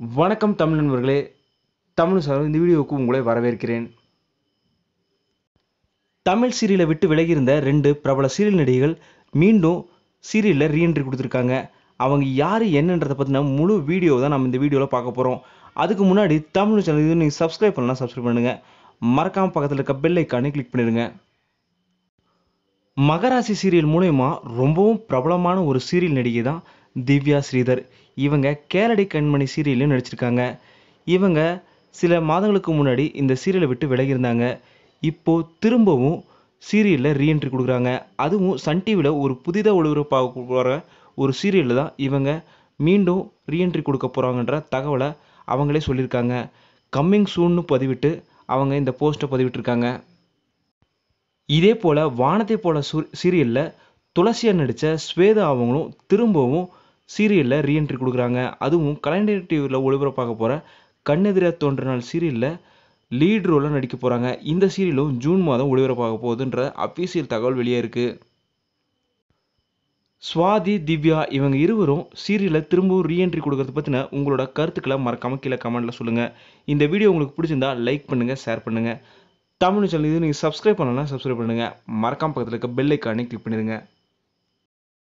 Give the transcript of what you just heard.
வணக்கம் தமிழ் நண்பர்களே. தமிழ் சார் இந்த வீடியோவுக்கு உங்களை வரவேற்கிறேன். தமிழ் சீரியலை விட்டு விலகியிருந்த ரெண்டு பிரபல சீரியல் நடிகைகள் மீண்டும் சீரியலில் ரீஎன்ட்ரி கொடுத்துருக்காங்க. அவங்க யார் என்னன்றதை பற்றின முழு வீடியோ தான் நம்ம இந்த வீடியோவில் பார்க்க போகிறோம் அதுக்கு முன்னாடி தமிழ் சேனல் இது நீங்கள் சப்ஸ்கிரைப் பண்ணலாம் சப்ஸ்கிரைப் பண்ணுங்கள் மறக்காமல் பக்கத்தில் இருக்க பெல் ஐக்கானே கிளிக் பண்ணிடுங்க. மகராசி சீரியல் மூலயமா ரொம்பவும் பிரபலமான ஒரு சீரியல் நடிகை தான் திவ்யா ஸ்ரீதர். இவங்க கேரடி கண்மணி சீரியல்லையும் நடிச்சிருக்காங்க. இவங்க சில மாதங்களுக்கு முன்னாடி இந்த சீரியலை விட்டு விலகியிருந்தாங்க. இப்போ திரும்பவும் சீரியலில் ரீஎன்ட்ரி கொடுக்குறாங்க. அதுவும் சன் டிவியில் ஒரு புதிதாக ஒளிபரப்பாக போகிற ஒரு சீரியலில் தான் இவங்க மீண்டும் ரீஎன்ட்ரி கொடுக்க போகிறாங்கன்ற தகவலை அவங்களே சொல்லியிருக்காங்க. கம்மிங் சூன்னு பதிவிட்டு அவங்க இந்த போஸ்ட்டை பதிவிட்டிருக்காங்க. இதே போல் வானத்தை போல சு சீரியலில் துளசியா நடித்த ஸ்வேதா அவங்களும் திரும்பவும் சீரியலில் ரீஎன்ட்ரி கொடுக்குறாங்க. அதுவும் கலைஞர் டிவியில் ஒளிபரப்பாக போகிற கண்ணெதிராக தோன்ற நாள் சீரியலில் லீட் ரோலில் நடிக்க போகிறாங்க இந்த சீரியலும் ஜூன் மாதம் ஒளிபரப்பாக போகுதுன்ற அஃபீஷியல் தகவல் வெளியே இருக்குது ஸ்வாதி திவ்யா இவங்க இருவரும் சீரியலில் திரும்பவும் ரீஎன்ட்ரி கொடுக்கறது பற்றின உங்களோட கருத்துக்களை மறக்காமல் கீழே கமெண்ட்டில் சொல்லுங்கள் இந்த வீடியோ உங்களுக்கு பிடிச்சிருந்தா லைக் பண்ணுங்கள் ஷேர் பண்ணுங்கள் தமிழ் சேனல் இது நீங்கள் சப்ஸ்கிரைப் பண்ணலன்னா சப்ஸ்கிரைப் பண்ணுங்கள் மறக்காம பக்கத்தில் இருக்க பெல் ஐக்கானே கிளிக் பண்ணிடுங்க.